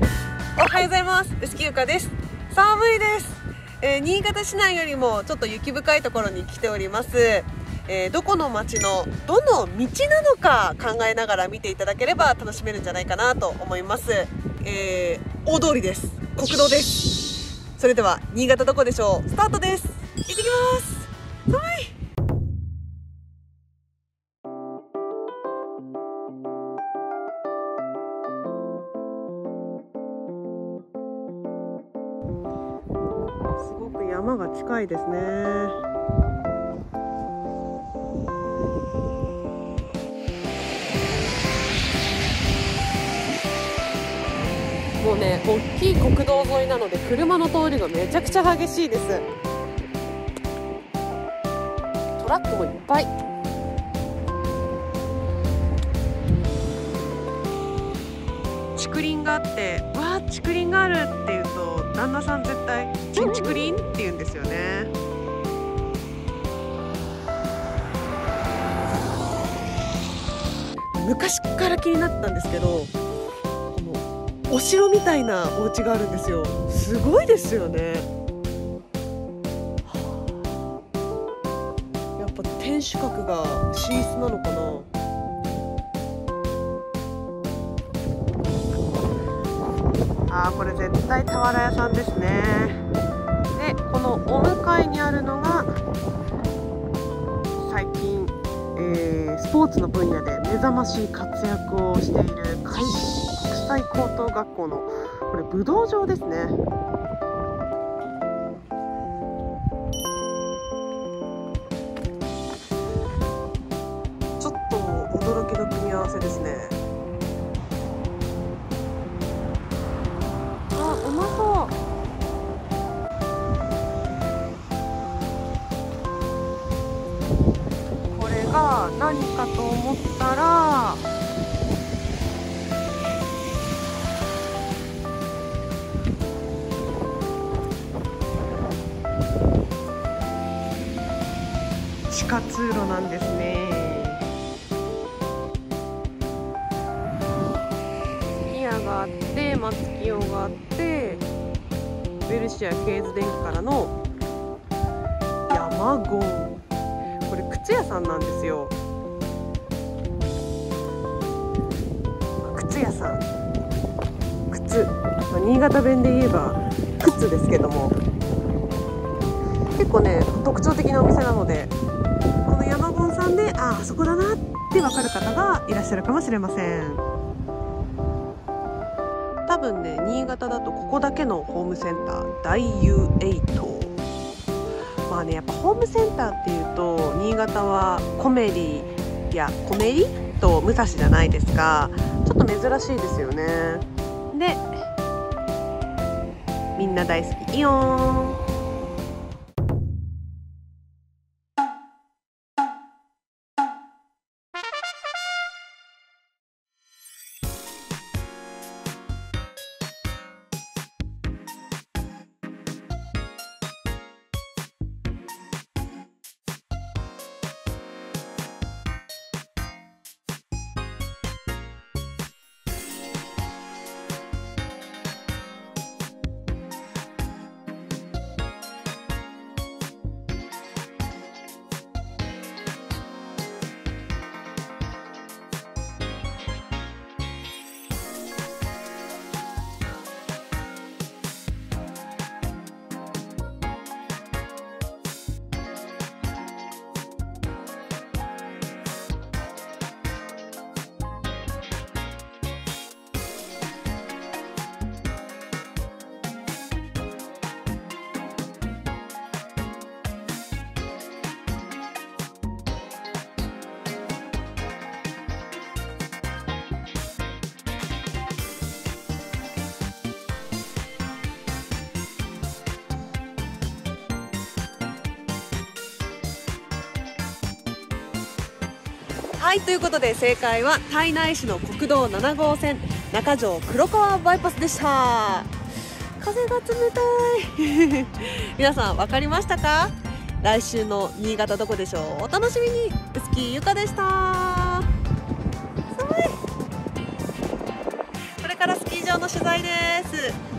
はようございます。臼木ゆかです。寒いです、えー、新潟市内よりもちょっと雪深いところに来ております。えー、どこの町のどの道なのか考えながら見ていただければ楽しめるんじゃないかなと思います、えー、大通りです。国道です。それでは新潟どこでしょう？スタートですごく山が近いですね。もうね大きい国道沿いなので車の通りがめちゃくちゃ激しいです。トラックもいっぱい。竹林があってわあ竹林があるっていうと旦那さん絶対「ちん竹林?」って言うんですよね。昔から気になったんですけどこのお城みたいなお家があるんですよ。すごいですよね。やっぱ天守閣が寝室なのかな。あこれ絶対俵屋さんですね。でこのお向かいにあるのが最近、えー、スポーツの分野で目覚ましい活躍をしている国際高等学校のこれ武道場ですね。ちょっと驚きの組み合わせですね。が何かと思ったら地下通路なんですね。すき家があって松木用があってベルシアケーズ電機からの山ゴン靴屋さんなんですよ。靴屋さん。靴、まあ新潟弁で言えば靴ですけども。結構ね特徴的なお店なのでこの山ゴンさんでああそこだなって分かる方がいらっしゃるかもしれません。多分ね新潟だとここだけのホームセンター大 U8 まあねやっぱホームセンターっていうと新潟はコメリやコメリと武蔵じゃないですかちょっと珍しいですよね。でみんな大好きイオン。はいということで正解は胎内市の国道7号線中条黒川バイパスでした。風が冷たい。皆さん分かりましたか？来週の新潟どこでしょう？お楽しみに。臼木ゆかでした。寒いこれからスキー場の取材です。